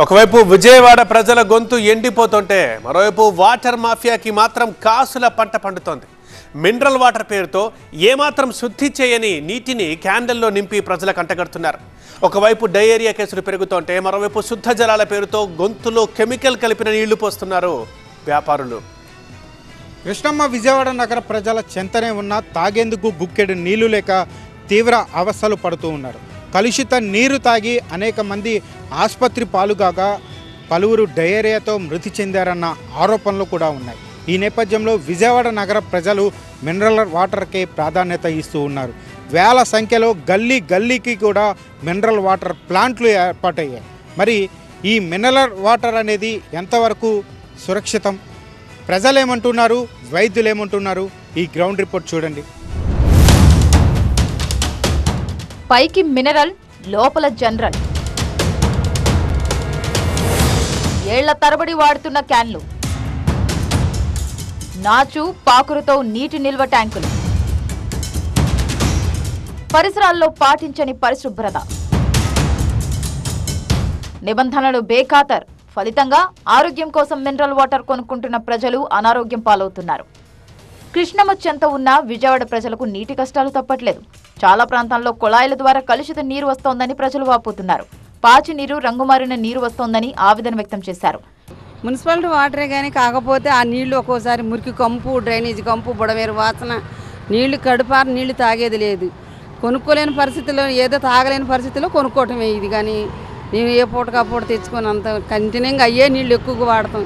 ఒకవైపు విజయవాడ ప్రజల గొంతు ఎండిపోతుంటే మరోవైపు వాటర్ మాఫియాకి మాత్రం కాసుల పంట పండుతోంది. మినరల్ వాటర్ పేరుతో ఏమాత్రం శుద్ధి చేయని నీటిని క్యాండల్లో నింపి ప్రజలకు అంటగడుతున్నారు. ఒకవైపు డయేరియా కేసులు పెరుగుతుంటే మరోవైపు శుద్ధ జలాల పేరుతో గొంతులో కెమికల్ కలిపిన నీళ్ళు పోస్తున్నారు వ్యాపారులు. కృష్ణమ్మ విజయవాడ నగర ప్రజల చెంతనే ఉన్న తాగేందుకు గుక్కెడు నీళ్ళు లేక తీవ్ర అవస్థలు పడుతూ ఉన్నారు. కలుషిత నీరు తాగి అనేక మంది ఆసుపత్రి పాలుగాక పలువురు డయేరియాతో మృతి చెందారన్న ఆరోపణలు కూడా ఉన్నాయి. ఈ నేపథ్యంలో విజయవాడ నగర ప్రజలు మినరల్ వాటర్కే ప్రాధాన్యత ఇస్తూ ఉన్నారు. వేల సంఖ్యలో గల్లీ గల్లీకి కూడా మినరల్ వాటర్ ప్లాంట్లు ఏర్పాటయ్యాయి. మరి ఈ మినరల్ వాటర్ అనేది ఎంతవరకు సురక్షితం? ప్రజలు ఏమంటున్నారు వైద్యులు ఏమంటున్నారు ఈ గ్రౌండ్ రిపోర్ట్ చూడండి. పైకి మినరల్ లోపల జనరల్. ఏళ్ళ తరబడి వాడుతున్న క్యాన్లు. నాచు పాకురుతో నీటి నిల్వ ట్యాంకులు. పరిసరాల్లో పాటించని పరిశుభ్రత. నిబంధనలు బేఖాతర్. ఫలితంగా ఆరోగ్యం కోసం మినరల్ వాటర్ కొనుక్కుంటున్న ప్రజలు అనారోగ్యం పాలవుతున్నారు. కృష్ణమ్మ ఉన్న విజయవాడ ప్రజలకు నీటి కష్టాలు తప్పట్లేదు. చాలా ప్రాంతాల్లో కుళాయిల ద్వారా కలుషిత నీరు వస్తోందని ప్రజలు వాపోతున్నారు. పాచి నీరు రంగుమారిన నీరు వస్తోందని ఆవేదన వ్యక్తం చేశారు. మున్సిపాలిటీ వాటరే కానీ కాకపోతే ఆ నీళ్ళు ఒక్కోసారి మురికి కంపు డ్రైనేజ్ కంపు బుడమేరు వాసన నీళ్ళు కడుపారు నీళ్ళు తాగేది లేదు. కొనుక్కోలేని పరిస్థితిలో ఏదో తాగలేని పరిస్థితిలో కొనుక్కోవటమే ఇది. కానీ నేను ఏ పూటకు ఆ పూట తెచ్చుకొని అంత కంటిన్యూగా అయ్యే నీళ్ళు ఎక్కువగా వాడతాం.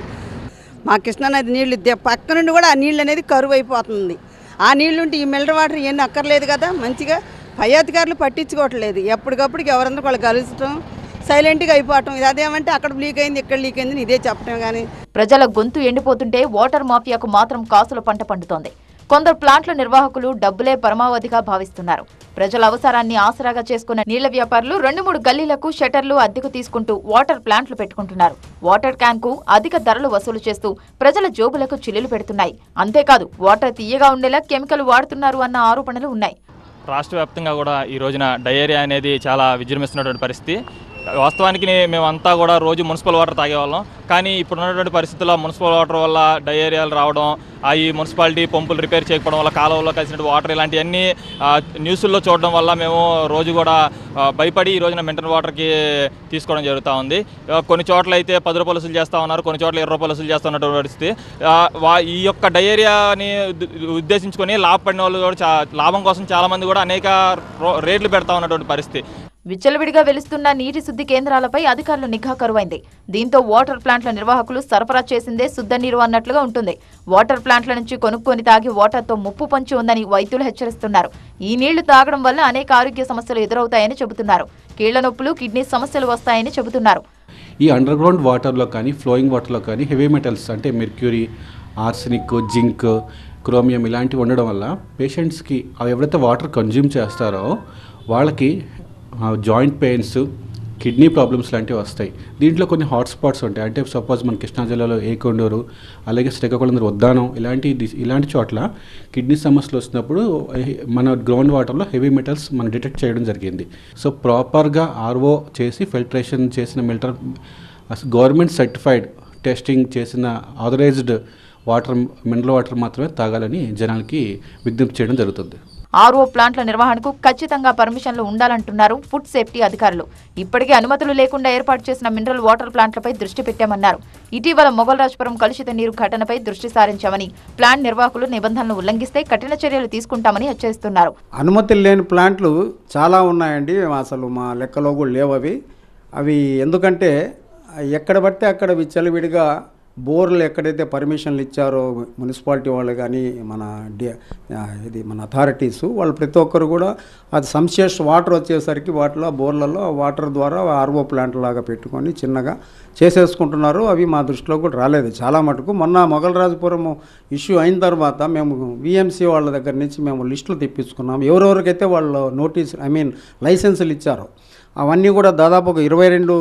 మా కృష్ణానది నీళ్ళు పక్క నుండి కూడా ఆ నీళ్ళు అనేది కరువు అయిపోతుంది. ఆ నీళ్ళుంటే ఈ మిల్డర్ వాటర్ ఏం అక్కర్లేదు కదా మంచిగా పై అధికారులు పట్టించుకోవట్లేదు. ఎప్పటికప్పుడు ఎవరందరూ వాళ్ళు కలుసటం సైలెంట్గా అయిపోవటం. ఇది అదేమంటే అక్కడ లీక్ అయింది ఇక్కడ లీక్ అయింది ఇదే చెప్పడం కానీ. ప్రజల గొంతు ఎండిపోతుంటే వాటర్ మాఫియాకు మాత్రం కాసుల పంట పండుతోంది. కొందరు ప్లాంట్ల నిర్వాహకులు డబ్బులే పరమావధిగా భావిస్తున్నారు. ప్రజల అవసరాన్ని ఆసరాగా చేసుకున్న నీళ్ళ వ్యాపారులు రెండు మూడు గల్లీలకు షట్టర్లు అద్దెకు తీసుకుంటూ వాటర్ ప్లాంట్లు పెట్టుకుంటున్నారు. వాటర్ క్యాన్కు అధిక ధరలు వసూలు చేస్తూ ప్రజల జోబులకు చిల్లులు పెడుతున్నాయి. అంతేకాదు వాటర్ తీయగా ఉండేలా కెమికల్ వాడుతున్నారు అన్న ఆరోపణలు ఉన్నాయి. రాష్ట్ర వ్యాప్తంగా కూడా ఈ రోజున డయేరియా అనేది చాలా విజృంభిస్తున్నటువంటి పరిస్థితి. వాస్తవానికి మేమంతా కూడా రోజు మున్సిపల్ వాటర్ తాగేవాళ్ళం. కానీ ఇప్పుడు ఉన్నటువంటి పరిస్థితుల్లో మున్సిపల్ వాటర్ వల్ల డయేరియాలు రావడం ఈ మున్సిపాలిటీ పంపులు రిపేర్ చేయకపోవడం వల్ల కాలువలో కలిసినట్టు వాటర్ ఇలాంటివన్నీ న్యూస్ల్లో చూడడం వల్ల మేము రోజు కూడా భయపడి ఈ రోజున మినరల్ వాటర్కి తీసుకోవడం జరుగుతూ ఉంది. కొన్ని చోట్ల అయితే పది రూపాయలు వసూలు చేస్తూ ఉన్నారు కొన్ని చోట్ల ఇరవై రూపాయలు వసూలు చేస్తూ పరిస్థితి. వా- ఈ యొక్క డయేరియాని ఉద్దేశించుకొని లాభపడిన వాళ్ళు కూడా లాభం కోసం చాలామంది కూడా అనేక రో- రేట్లు పెడతా ఉన్నటువంటి పరిస్థితి. విచ్చలవిడిగా వెలుస్తున్న నీటి శుద్ధి కేంద్రాలపై అధికారులు నిఘా కరువైంది. దీంతో వాటర్ ప్లాంట్ల నిర్వాహకులు సరఫరా చేసిందే శుద్ధ నీరు అన్నట్లుగా ఉంటుంది. వాటర్ ప్లాంట్ల నుంచి కొనుక్కొని తాగి వాటర్తో ముప్పు పొంచి ఉందని వైద్యులు హెచ్చరిస్తున్నారు. ఈ నీళ్ళు తాగడం వల్ల అనేక ఆరోగ్య సమస్యలు ఎదురవుతాయని చెబుతున్నారు. కీళ్ళ నొప్పులు కిడ్నీ సమస్యలు వస్తాయని చెబుతున్నారు. ఈ అండర్ గ్రౌండ్ వాటర్లో కానీ ఫ్లోయింగ్ వాటర్లో కానీ హెవీ మెటల్స్ అంటే మెర్క్యూరీ ఆర్సెనిక్ జింక్ క్రోమియం ఇలాంటివి ఉండడం వల్ల పేషెంట్స్కి అవి ఎవరైతే వాటర్ కన్జ్యూమ్ చేస్తారో వాళ్ళకి జాయింట్ పెయిన్స్ కిడ్నీ ప్రాబ్లమ్స్ లాంటివి వస్తాయి. దీంట్లో కొన్ని హాట్స్పాట్స్ ఉంటాయి. అంటే సపోజ్ మన కృష్ణా జిల్లాలో ఏకొండూరు అలాగే శ్రీకాకుళం ఉద్దానం ఇలాంటి ఇలాంటి చోట్ల కిడ్నీ సమస్యలు వచ్చినప్పుడు మన గ్రౌండ్ వాటర్లో హెవీ మెటల్స్ మనం డిటెక్ట్ చేయడం జరిగింది. సో ప్రాపర్గా ఆర్ఓ చేసి ఫిల్టరేషన్ చేసిన మిల్టర్ గవర్నమెంట్ సర్టిఫైడ్ టెస్టింగ్ చేసిన ఆథరైజ్డ్ వాటర్ మినరల్ వాటర్ మాత్రమే తాగాలని జనాలకి విజ్ఞప్తి చేయడం జరుగుతుంది. ఆర్ఓ ప్లాంట్ల నిర్వహణకు ఖచ్చితంగా పర్మిషన్లు ఉండాలంటున్నారు ఫుడ్ సేఫ్టీ అధికారులు. ఇప్పటికే అనుమతులు లేకుండా ఏర్పాటు చేసిన మినరల్ వాటర్ ప్లాంట్లపై దృష్టి పెట్టామన్నారు. ఇటీవల మొగల్రాజ్పురం కలుషిత నీరు ఘటనపై దృష్టి సారించామని ప్లాంట్ నిర్వాహకులు నిబంధనలు ఉల్లంఘిస్తే కఠిన చర్యలు తీసుకుంటామని హెచ్చరిస్తున్నారు. అనుమతులు లేని ప్లాంట్లు చాలా ఉన్నాయండి. అసలు మా లెక్కలో కూడా లేవు అవి. అవి ఎందుకంటే ఎక్కడ పడితే అక్కడ విచ్చలవిడిగా బోర్లు ఎక్కడైతే పర్మిషన్లు ఇచ్చారో మున్సిపాలిటీ వాళ్ళు కానీ మన ఇది మన అథారిటీస్ వాళ్ళు ప్రతి ఒక్కరు కూడా అది సంశేష వాటర్ వచ్చేసరికి వాటిలో బోర్లలో వాటర్ ద్వారా ఆర్ఓ ప్లాంట్ లాగా పెట్టుకొని చిన్నగా చేసేసుకుంటున్నారు. అవి మా దృష్టిలో కూడా రాలేదు. చాలా మటుకు మొన్న మొగలరాజపురం ఇష్యూ అయిన తర్వాత మేము విఎంసీ వాళ్ళ దగ్గర నుంచి మేము లిస్టులు తెప్పించుకున్నాం. ఎవరెవరికైతే వాళ్ళు నోటీస్ ఐ మీన్ లైసెన్సులు ఇచ్చారో అవన్నీ కూడా దాదాపు ఒక ఇరవై రెండు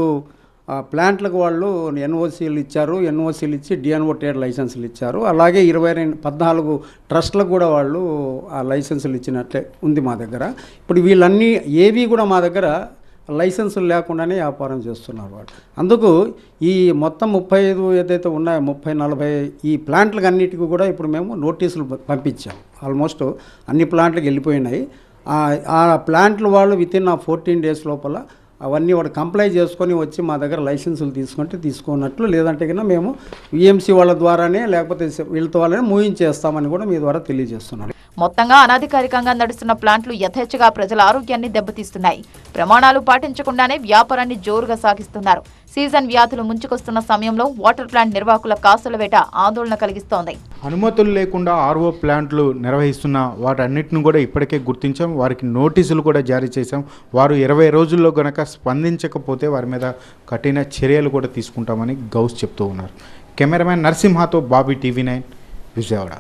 ప్లాంట్లకు వాళ్ళు ఎన్ఓసీలు ఇచ్చారు ఎన్ఓసీలు ఇచ్చి డిఎన్ఓ టేడ్ లైసెన్సులు ఇచ్చారు. అలాగే ఇరవై రెండు పద్నాలుగు ట్రస్ట్లకు కూడా వాళ్ళు ఆ లైసెన్సులు ఇచ్చినట్లే ఉంది మా దగ్గర. ఇప్పుడు వీళ్ళన్నీ ఏవి కూడా మా దగ్గర లైసెన్సులు లేకుండానే వ్యాపారం చేస్తున్నారు వాళ్ళు. అందుకు ఈ మొత్తం ముప్పై ఐదు ఏదైతే ఉన్నాయో ముప్పై నలభై ఈ ప్లాంట్లకు అన్నిటికీ కూడా ఇప్పుడు మేము నోటీసులు పంపించాం. ఆల్మోస్ట్ అన్ని ప్లాంట్లకు వెళ్ళిపోయినాయి. ఆ- ప్లాంట్లు వాళ్ళు వితిన్ ఆ ఫోర్టీన్ డేస్ లోపల అవన్నీ వాడు కంప్లై చేసుకొని వచ్చి మా దగ్గర లైసెన్సులు తీసుకుంటే తీసుకున్నట్లు లేదంటే కన్నా మేము విఎంసీ వాళ్ళ ద్వారానే లేకపోతే వీళ్ళతో వాళ్ళనే మూయించేస్తామని కూడా మీ ద్వారా తెలియజేస్తున్నాను మొత్తంగా అనధికారికంగా నడుస్తున్న ప్లాంట్లు యథేచ్ఛగా ప్రజల ఆరోగ్యాన్ని దెబ్బతీస్తున్నాయి. ప్రమాణాలు పాటించకుండానే వ్యాపారాన్ని జోరుగా సాగిస్తున్నారు. సీజన్ వ్యాధులు ముంచుకొస్తున్న సమయంలో వాటర్ ప్లాంట్ నిర్వాహకుల కాసుల వేట ఆందోళన కలిగిస్తోంది. అనుమతులు లేకుండా ఆర్ఓ ప్లాంట్లు నిర్వహిస్తున్న వాటన్నిటిని కూడా ఇప్పటికే గుర్తించాం. వారికి నోటీసులు కూడా జారీ చేశాం. వారు ఇరవై రోజుల్లో గనక స్పందించకపోతే వారి మీద కఠిన చర్యలు కూడా తీసుకుంటామని గౌస్ చెప్తూ ఉన్నారు. కెమెరామ్యాన్ నరసింహతో బాబీ టీవీ నైన్ విజయవాడ.